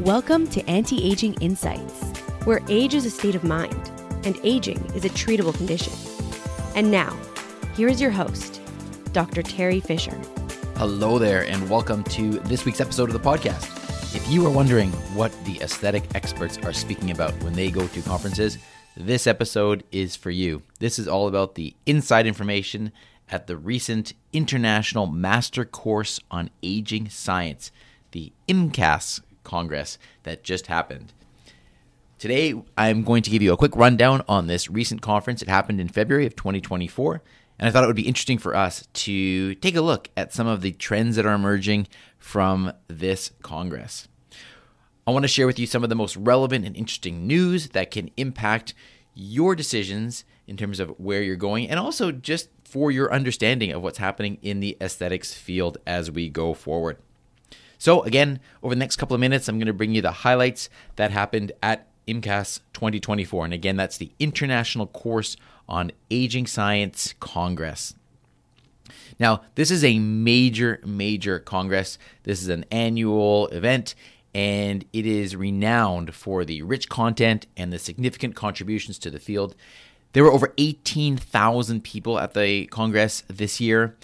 Welcome to Anti Aging Insights, where age is a state of mind and aging is a treatable condition. And now, here is your host, Dr. Teri Fisher. Hello there, and welcome to this week's episode of the podcast. If you are wondering what the aesthetic experts are speaking about when they go to conferences, this episode is for you. This is all about the inside information at the recent International Master Course on Aging Science, the IMCAS Congress that just happened. Today, I'm going to give you a quick rundown on this recent conference. It happened in February of 2024, and I thought it would be interesting for us to take a look at some of the trends that are emerging from this Congress. I want to share with you some of the most relevant and interesting news that can impact your decisions in terms of where you're going and also just for your understanding of what's happening in the aesthetics field as we go forward. So, again, over the next couple of minutes, I'm going to bring you the highlights that happened at IMCAS 2024. And again, that's the International Course on Aging Science Congress. Now, this is a major, major congress. This is an annual event, and it is renowned for the rich content and the significant contributions to the field. There were over 18,000 people at the Congress this year,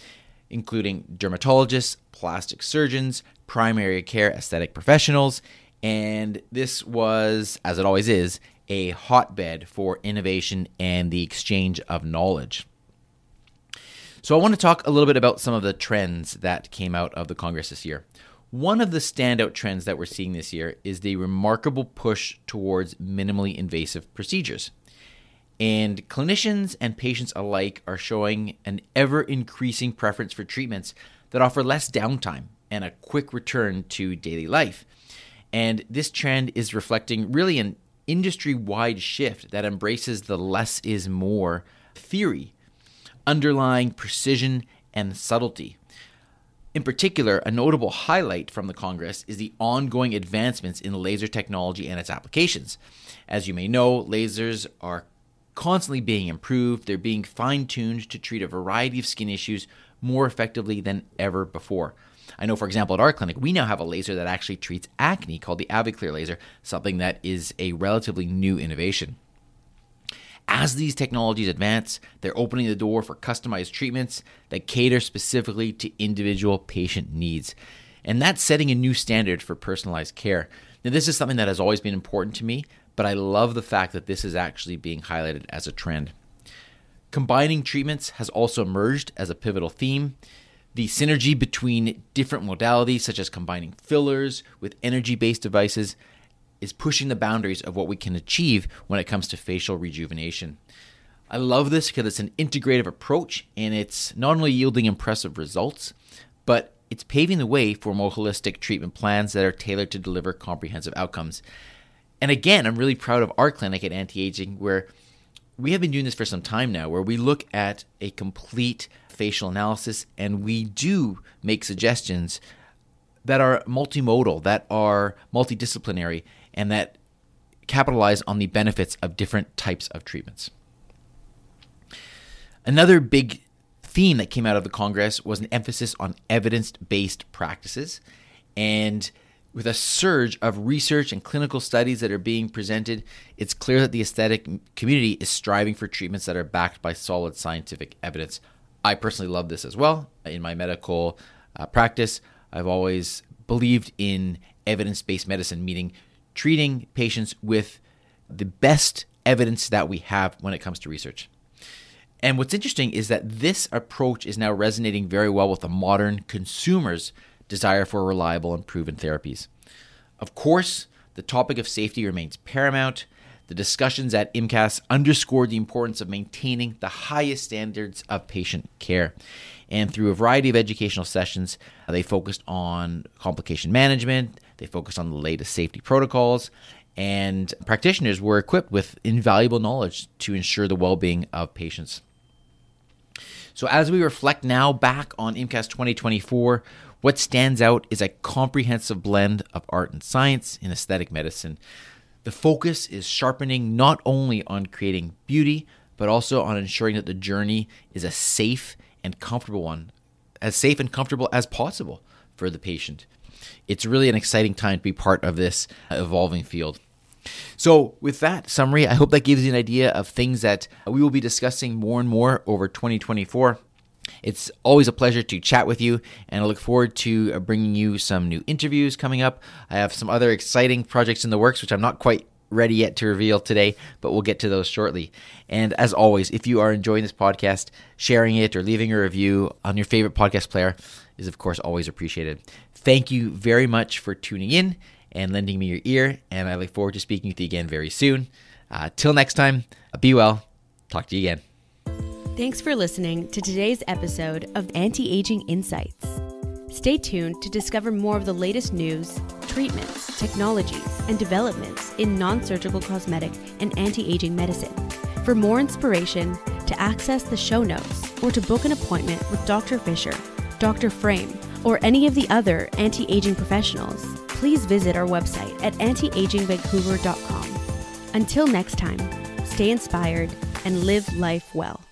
including dermatologists, plastic surgeons, primary care aesthetic professionals, and this was, as it always is, a hotbed for innovation and the exchange of knowledge. So, I want to talk a little bit about some of the trends that came out of the Congress this year. One of the standout trends that we're seeing this year is the remarkable push towards minimally invasive procedures. And clinicians and patients alike are showing an ever increasing preference for treatments that offer less downtime and a quick return to daily life. And this trend is reflecting really an industry wide shift that embraces the less is more theory, underlying precision and subtlety. In particular, a notable highlight from the Congress is the ongoing advancements in laser technology and its applications. As you may know, lasers are constantly being improved, they're being fine tuned to treat a variety of skin issues more effectively than ever before. I know, for example, at our clinic, we now have a laser that actually treats acne called the AviClear laser, something that is a relatively new innovation. As these technologies advance, they're opening the door for customized treatments that cater specifically to individual patient needs. And that's setting a new standard for personalized care. Now, this is something that has always been important to me, but I love the fact that this is actually being highlighted as a trend. Combining treatments has also emerged as a pivotal theme. The synergy between different modalities, such as combining fillers with energy based devices, is pushing the boundaries of what we can achieve when it comes to facial rejuvenation. I love this because it's an integrative approach and it's not only yielding impressive results, but it's paving the way for more holistic treatment plans that are tailored to deliver comprehensive outcomes. And again, I'm really proud of our clinic at Anti Aging, where we have been doing this for some time now, where we look at a complete facial analysis and we do make suggestions that are multimodal, that are multidisciplinary, and that capitalize on the benefits of different types of treatments. Another big theme that came out of the Congress was an emphasis on evidence based practices. And with a surge of research and clinical studies that are being presented, it's clear that the aesthetic community is striving for treatments that are backed by solid scientific evidence. I personally love this as well. In my medical uh, practice, I've always believed in evidence based medicine, meaning treating patients with the best evidence that we have when it comes to research. And what's interesting is that this approach is now resonating very well with the modern consumer's desire for reliable and proven therapies. Of course, the topic of safety remains paramount. The discussions at IMCAS underscored the importance of maintaining the highest standards of patient care. And through a variety of educational sessions, they focused on complication management, they focused on the latest safety protocols, and practitioners were equipped with invaluable knowledge to ensure the well being of patients. So, as we reflect now back on IMCAS 2024, what stands out is a comprehensive blend of art and science in aesthetic medicine. The focus is sharpening not only on creating beauty, but also on ensuring that the journey is a safe and comfortable one, as safe and comfortable as possible for the patient. it's really an exciting time to be part of this uh, evolving field. So, with that summary, I hope that gives you an idea of things that we will be discussing more and more over 2024. It's always a pleasure to chat with you, and I look forward to bringing you some new interviews coming up. I have some other exciting projects in the works, which I'm not quite ready yet to reveal today, but we'll get to those shortly. And as always, if you are enjoying this podcast, sharing it or leaving a review on your favorite podcast player is, of course, always appreciated. Thank you very much for tuning in and lending me your ear, and I look forward to speaking with you again very soon. Uh, till next time, be well. Talk to you again. Thanks for listening to today's episode of Anti Aging Insights. Stay tuned to discover more of the latest news, treatments, technologies, and developments in non surgical cosmetic and anti aging medicine. For more inspiration, to access the show notes, or to book an appointment with Dr. Fisher, Dr. Frame, or any of the other anti aging professionals, please visit our website at antiagingvancouver.com. Until next time, stay inspired and live life well.